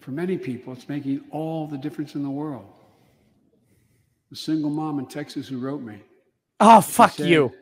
For many people, it's making all the difference in the world. The single mom in Texas who wrote me. Oh, fuck said- you.